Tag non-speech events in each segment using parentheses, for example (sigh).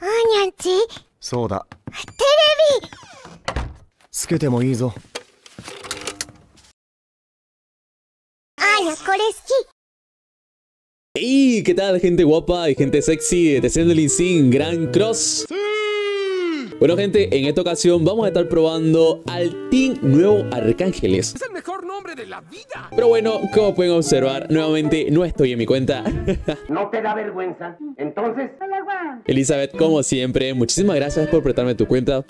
あーにゃんちそうだテレビつけてもいいぞあーにゃこれ好き ¡Hey! ¿Qué tal, gente guapa y gente sexy de Sendling Sin Gran Cross? Bueno, gente, en esta ocasión vamos a estar probando al Team Nuevo Arcángeles. Es el mejor nombre de la vida. Pero bueno, como pueden observar, nuevamente no estoy en mi cuenta. (laughs) ¿No te da vergüenza? Entonces... Elizabeth, como siempre, muchísimas gracias por prestarme tu cuenta.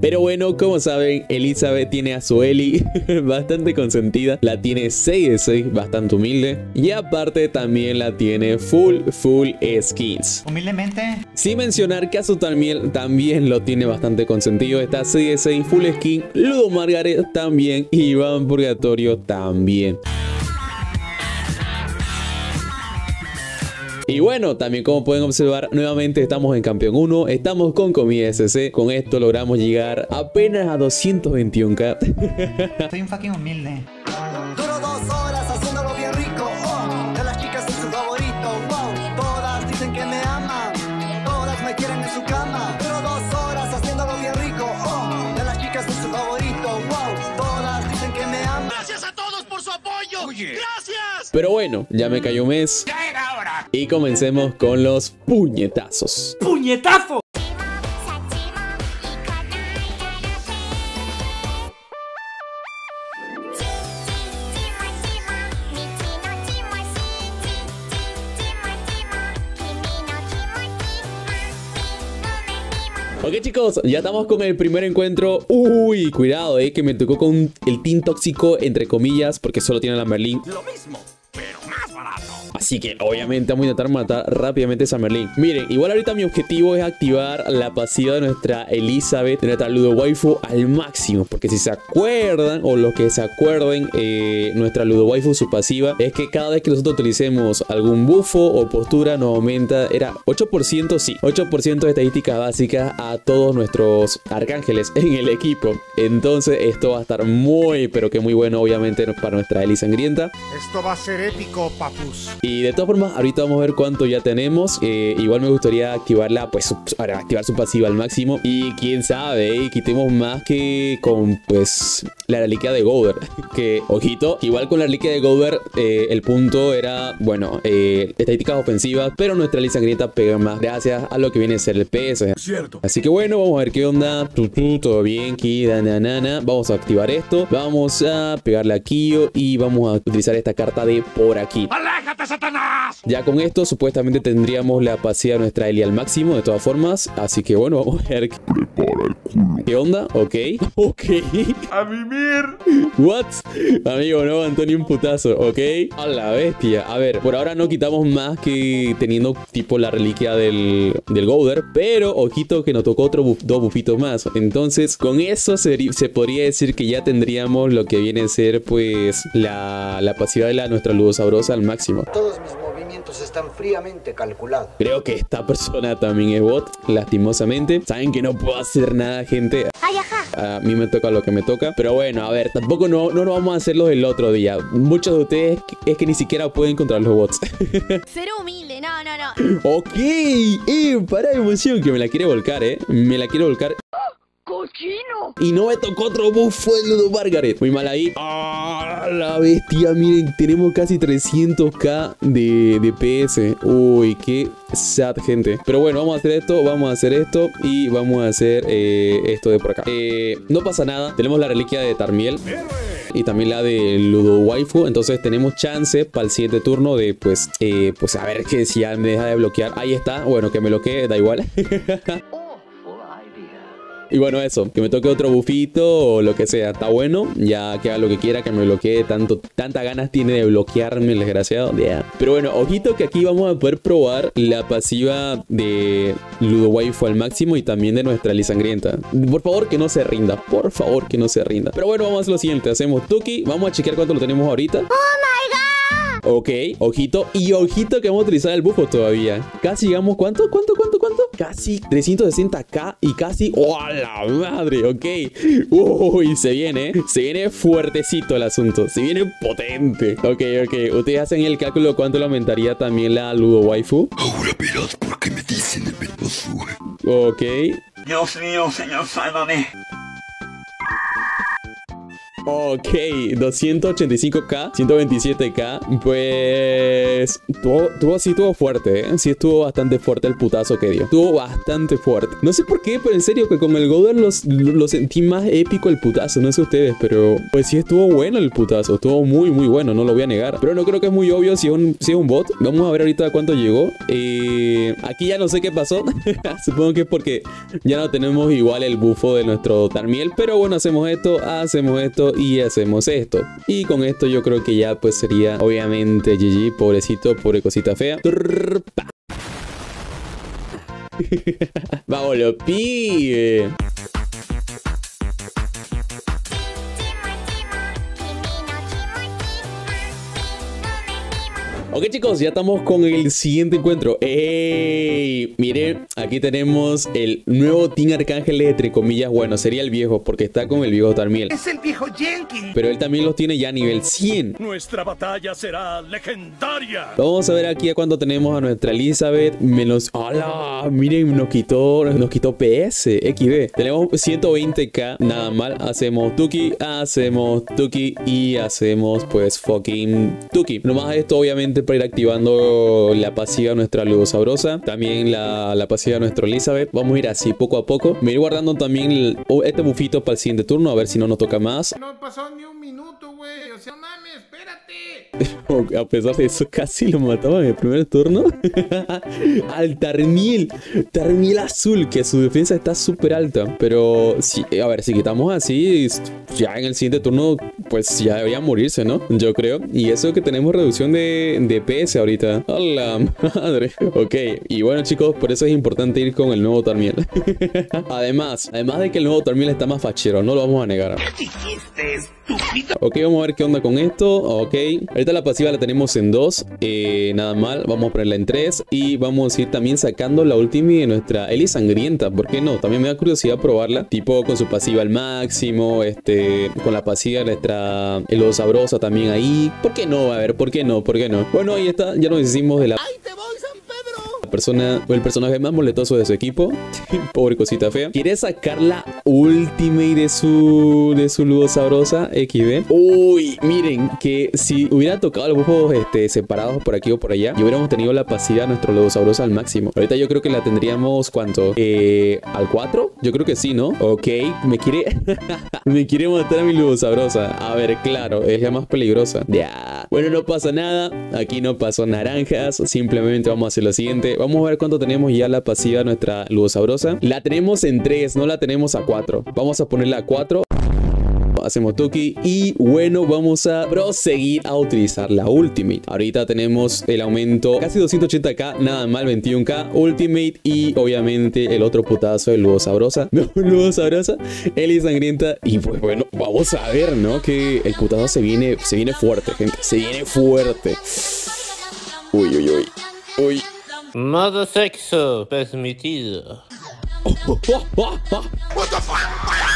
Pero bueno, como saben, Elizabeth tiene a su Eli (laughs) bastante consentida. La tiene 6 de 6, bastante humilde. Y aparte también la tiene full, full skins. Humildemente, Sin mencionar que a su también, también lo tiene bastante consentido. Está 6 de 6, full skin. Ludo Margaret también. Y Iván Purgatorio también. Y bueno, también como pueden observar, nuevamente estamos en Campeón 1, estamos con Comida SC, con esto logramos llegar apenas a 221k. soy (laughs) un fucking humilde. Duro dos horas haciéndolo bien rico. Oh, de las chicas es su favorito. Wow, todas dicen que me aman. Todas me quieren en su cama. Duro dos horas haciéndolo bien rico. Oh, de las chicas es su favorito. Wow, todas dicen que me aman. Gracias a todos por su apoyo. Gracias. Pero bueno, ya me cayó un mes. Y comencemos con los puñetazos. ¡Puñetazo! Ok chicos, ya estamos con el primer encuentro Uy, cuidado, eh, que me tocó con el team tóxico Entre comillas, porque solo tiene la Merlin Lo mismo Así que obviamente vamos a intentar matar rápidamente a esa Merlin. Miren, igual ahorita mi objetivo es activar la pasiva de nuestra Elizabeth, de nuestra Ludo Waifu al máximo. Porque si se acuerdan, o los que se acuerden, eh, nuestra Ludo Waifu, su pasiva, es que cada vez que nosotros utilicemos algún bufo o postura, nos aumenta, era 8%, sí, 8% de estadísticas básicas a todos nuestros arcángeles en el equipo. Entonces esto va a estar muy, pero que muy bueno, obviamente, para nuestra Eli sangrienta. Esto va a ser épico papus Y de todas formas, ahorita vamos a ver cuánto ya tenemos. Eh, igual me gustaría activarla, pues, para activar su pasiva al máximo. Y quién sabe, eh, quitemos más que con, pues, la reliquia de Gover. (laughs) Que, ojito, igual con la reliquia de Gover, eh, el punto era, bueno, eh, estadísticas ofensivas, pero nuestra lista sangrienta pega más gracias a lo que viene a ser el PS. Cierto. Así que bueno, vamos a ver qué onda. Todo bien, aquí, nana. Vamos a activar esto. Vamos a pegarle aquí y vamos a utilizar esta carta de por aquí. ¡Aléjate, Satanás! Ya con esto supuestamente tendríamos la pasiva de nuestra Eli al máximo de todas formas. Así que bueno, vamos a ver. ¿Qué onda? Ok. (laughs) Ok. ¡A mimir! What? Amigo, no ni un putazo, ¿ok? A la bestia. A ver, por ahora no quitamos más que teniendo tipo la reliquia del, del Gouder. Pero, ojito que nos tocó otro buf- dos bufitos más. Entonces, con eso se, se podría decir que ya tendríamos lo que viene a ser, pues, la, la pasiva de la nuestra Ludosabrosa al máximo. Todos mis movimientos están fríamente calculados. Creo que esta persona también es bot, lastimosamente. Saben que no puedo hacer nada, gente. Ay, ajá A mí me toca lo que me toca. Pero bueno, a ver, tampoco no, no nos vamos a hacer los del otro día. Muchos de ustedes es que ni siquiera pueden encontrar los bots. (laughs) Ser humilde, no, no, no ok, eh, para de emoción que me la quiere volcar, eh. Me la quiere volcar. Y no me tocó otro buff, fue el Ludo Margaret. Muy mal ahí. La bestia, miren, tenemos casi 300k de, de PS. Uy, qué sad, gente. Pero bueno, vamos a hacer esto, vamos a hacer esto y vamos a hacer eh, esto de por acá. Eh, no pasa nada, tenemos la reliquia de Tarmiel y también la de Ludo Waifu. Entonces tenemos chance para el siguiente turno de pues, eh, pues a ver que si ya me deja de bloquear. Ahí está, bueno, que me bloquee, da igual. (laughs) Y bueno, eso, que me toque otro bufito o lo que sea, está bueno. Ya que haga lo que quiera, que me bloquee. Tanto, tanta ganas tiene de bloquearme el desgraciado. Yeah. Pero bueno, ojito que aquí vamos a poder probar la pasiva de Ludo Waifu al máximo y también de nuestra Lisangrienta. Por favor, que no se rinda. Por favor, que no se rinda. Pero bueno, vamos a lo siguiente. Hacemos Tuki. Vamos a chequear cuánto lo tenemos ahorita. Ok, ojito. Y ojito que vamos a utilizar el bufo todavía. Casi llegamos, ¿cuánto? ¿Cuánto? ¿Cuánto? ¿Cuánto? Casi 360k y casi... ¡Oh, a la madre! Ok. Uy, se viene. Se viene fuertecito el asunto. Se viene potente. Ok, ok. Ustedes hacen el cálculo cuánto le aumentaría también la Ludo Waifu. Ahora verás por qué me dicen el. Ok. Dios mío, señor, sálvame. Ok, 285k, 127k, pues tuvo, tuvo así, estuvo fuerte, ¿eh? sí estuvo bastante fuerte el putazo que dio, estuvo bastante fuerte. No sé por qué, pero en serio que con el Golden los, lo sentí más épico el putazo, no sé ustedes, pero pues sí estuvo bueno el putazo, estuvo muy muy bueno, no lo voy a negar. Pero no creo que es muy obvio si es un, si es un bot, vamos a ver ahorita cuánto llegó. Eh, aquí ya no sé qué pasó, (laughs) supongo que es porque ya no tenemos igual el bufo de nuestro Tarmiel, pero bueno, hacemos esto, hacemos esto y hacemos esto. Y con esto yo creo que ya pues sería obviamente GG, pobrecito, pobre cosita fea. (laughs) Vamos, lo pibe. Ok chicos, ya estamos con el siguiente encuentro. ¡Ey! Miren, aquí tenemos el nuevo Team Arcángel, entre comillas. Bueno, sería el viejo, porque está con el viejo Tarmiel. Es el viejo Jenkins. Pero él también los tiene ya a nivel 100. Nuestra batalla será legendaria. Vamos a ver aquí a cuánto tenemos a nuestra Elizabeth. Menos. ¡Hala! Miren, nos quitó, nos quitó PS, XD. Tenemos 120k, nada mal. Hacemos Tuki, hacemos Tuki y hacemos pues fucking Tuki. Nomás esto, obviamente, para ir activando la pasiva nuestra Ludo Sabrosa. También la, la pasiva nuestro Elizabeth. Vamos a ir así poco a poco. Me ir guardando también este bufito para el siguiente turno. A ver si no nos toca más. No pasó ni un minuto, güey. O sea, no mames, espérate. A pesar de eso, casi lo mataba en el primer turno. (laughs) Al Tarmiel. Tarmiel azul, que su defensa está súper alta. Pero, sí, a ver, si quitamos así, ya en el siguiente turno, pues ya debería morirse, ¿no? Yo creo. Y eso que tenemos reducción de, de PS ahorita. ¡A la madre! Ok, y bueno, chicos, por eso es importante ir con el nuevo Tarmiel. (laughs) además, además de que el nuevo Tarmiel está más fachero, no lo vamos a negar. Ok, vamos a ver qué onda con esto. Ok, ahorita la pasiva la tenemos en 2. nada mal, vamos a ponerla en 3. Y vamos a ir también sacando la última de nuestra Eli Sangrienta. ¿Por qué no? También me da curiosidad probarla. Tipo con su pasiva al máximo. Este, con la pasiva de nuestra Elo Sabrosa también ahí. ¿Por qué no? A ver, ¿por qué no? ¿Por qué no? Bueno, ahí está. Ya nos hicimos de la la persona o el personaje más moletoso de su equipo. (laughs) Pobre cosita fea. Quiere sacar la ultimate de su de su ludo sabrosa XB. Uy, miren que si hubiera tocado los bufos este, separados por aquí o por allá, y hubiéramos tenido la pasiva de nuestro ludo sabrosa al máximo. Ahorita yo creo que la tendríamos ¿cuánto? Eh, al 4? Yo creo que sí, ¿no? Ok, me quiere (laughs) me quiere matar a mi ludo sabrosa. A ver, claro, es la más peligrosa. Ya. Bueno, no pasa nada. Aquí no pasó naranjas. Simplemente vamos a hacer lo siguiente. Vamos a ver cuánto tenemos ya la pasiva nuestra ludo sabrosa. La tenemos en 3, no la tenemos a 4. Vamos a ponerla a 4 hacemos Tuki y bueno vamos a proseguir a utilizar la Ultimate. Ahorita tenemos el aumento casi 280k nada mal 21k Ultimate y obviamente el otro putazo de Ludo Sabrosa (laughs) no Ludo Sabrosa Eli Sangrienta y pues bueno vamos a ver no que el putazo se viene se viene fuerte gente se viene fuerte. Uy uy uy. Uy Mother sexo, peça metida. What the fuck?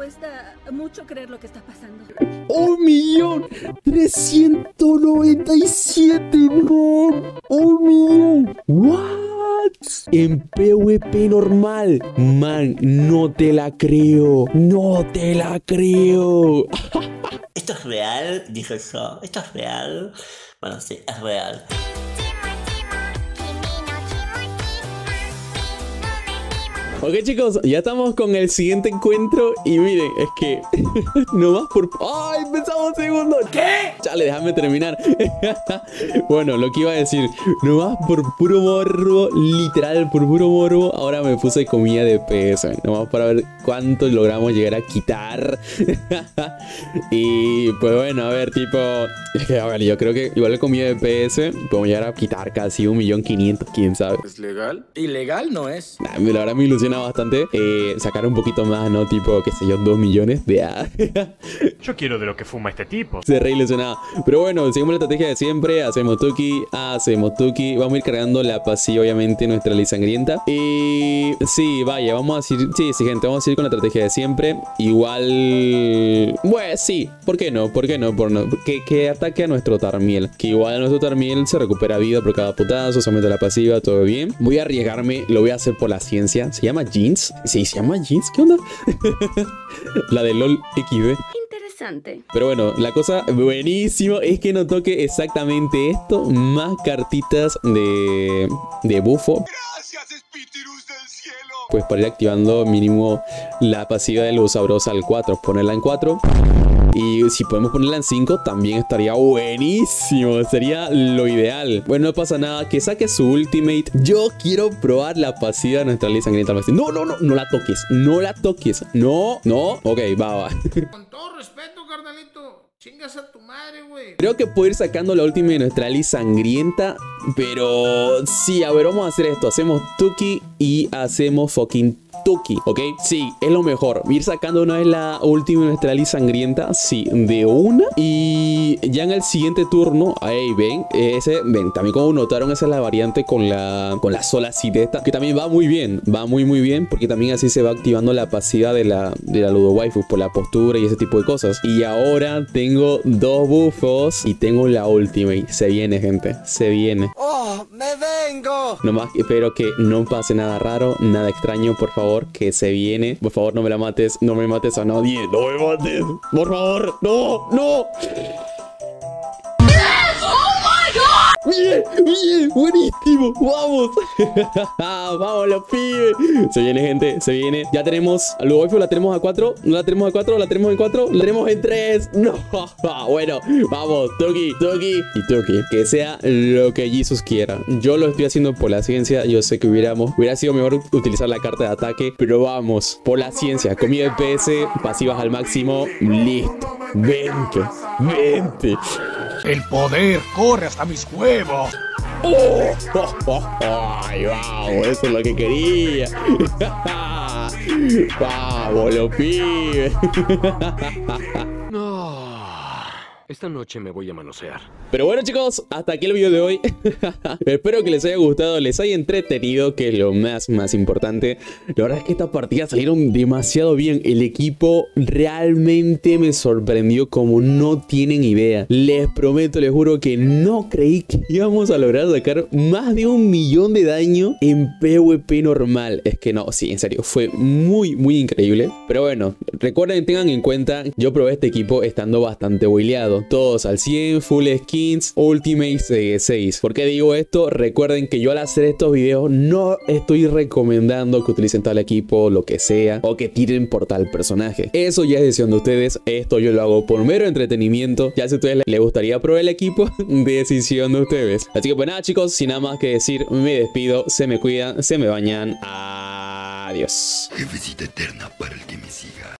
Cuesta mucho creer lo que está pasando. Un millón trescientos noventa y siete, bro. Un millón. What? En PvP normal. Man, no te la creo. No te la creo. ¿Esto es real? Dijo yo. ¿Esto es real? Bueno, sí, es real. Ok chicos, ya estamos con el siguiente encuentro y miren, es que (laughs) nomás por... ¡Ay! Pensamos un segundo. ¿Qué? Chale, déjame terminar. (laughs) bueno, lo que iba a decir, nomás por puro morbo, literal, por puro morbo, ahora me puse comida de PS, nomás para ver cuánto logramos llegar a quitar. (laughs) y pues bueno, a ver, tipo, es que, a ver, yo creo que igual comida de PS podemos llegar a quitar casi un millón quinientos, quién sabe. ¿Es legal? Ilegal no es. Nah, la verdad me ilusiona bastante eh, sacar un poquito más, ¿no? Tipo, qué sé yo, 2 millones de... (laughs) Yo quiero de lo que fuma este tipo. Se re ilusionado. Pero bueno, seguimos la estrategia de siempre. Hacemos Tuki, hacemos Tuki. Vamos a ir cargando la pasiva, obviamente, nuestra ley sangrienta. Y sí, vaya, vamos a ir. Sí, sí, gente, vamos a ir con la estrategia de siempre. Igual. Bueno, sí, ¿por qué no? ¿Por qué no? Por no? ¿Qué, qué, ataque a nuestro Tarmiel. Que igual nuestro Tarmiel se recupera vida por cada putazo, se aumenta la pasiva, todo bien. Voy a arriesgarme, lo voy a hacer por la ciencia. ¿Se llama Jeans? Sí, se llama Jeans. ¿Qué onda? (laughs) la de LOL XD. Interesante. Pero bueno, la cosa buenísimo es que no toque exactamente esto, más cartitas de, de bufo. Pues para ir activando mínimo la pasiva de luz sabrosa al 4, ponerla en 4. Y si podemos ponerla en 5 también estaría buenísimo, sería lo ideal. Bueno, no pasa nada, que saque su ultimate. Yo quiero probar la pasiva de nuestra ley sangrienta. No, no, no, no la toques, no la toques. No, no, ok, va, va. (laughs) Con todo respeto, carnalito. Chingas a tu madre, güey. Creo que puedo ir sacando la última de nuestra Ali sangrienta. Pero sí, a ver, vamos a hacer esto. Hacemos Tuki y hacemos fucking Tuki, ¿ok? Sí, es lo mejor. Ir sacando una vez la última nuestra Ali sangrienta. Sí, de una. Y ya en el siguiente turno, ahí ven, ese, ven, también como notaron, esa es la variante con la, con la sola así de esta. Que también va muy bien, va muy muy bien. Porque también así se va activando la pasiva de la, de la Ludo Waifu por la postura y ese tipo de cosas. Y ahora tengo dos bufos y tengo la ultimate. Se viene, gente, se viene. ¡Oh, me vengo! Nomás espero que no pase nada raro, nada extraño, por favor, que se viene. Por favor, no me la mates, no me mates a nadie, no me mates. Por favor, no, no. Bien, bien, buenísimo, vamos. (laughs) Vamos los pibes. Se viene gente, se viene. Ya tenemos, a la tenemos a 4 No la tenemos a 4, la tenemos en 4 La tenemos en 3 (laughs) No, (laughs) bueno, vamos Tuki, Tuki y Tuki Que sea lo que Jesus quiera. Yo lo estoy haciendo por la ciencia. Yo sé que hubiéramos, hubiera sido mejor utilizar la carta de ataque Pero vamos, por la ciencia. Con mi DPS, pasivas al máximo. Listo, vente, vente El poder corre hasta mis huevos. ¡Oh! (laughs) ¡Ay, vamos! Eso es lo que quería. (laughs) ¡Vamos, los pibes! (laughs) Esta noche me voy a manosear. Pero bueno chicos, hasta aquí el video de hoy. (laughs) Espero que les haya gustado, les haya entretenido Que es lo más, más importante. La verdad es que estas partidas salieron demasiado bien. El equipo realmente me sorprendió como no tienen idea. Les prometo, les juro que no creí que íbamos a lograr sacar Más de un millón de daño en PvP normal. Es que no, sí, en serio, fue muy, muy increíble. Pero bueno, recuerden, tengan en cuenta Yo probé este equipo estando bastante boileado Todos al 100, full skin Ultimate 6 ¿Por qué digo esto? Recuerden que yo al hacer estos videos no estoy recomendando que utilicen tal equipo, lo que sea, o que tiren por tal personaje. Eso ya es decisión de ustedes. Esto yo lo hago por mero entretenimiento. Ya si a ustedes les gustaría probar el equipo, (laughs) decisión de ustedes. Así que pues nada chicos, sin nada más que decir, me despido, se me cuidan, se me bañan. Adiós. Jefecita eterna para el que me siga.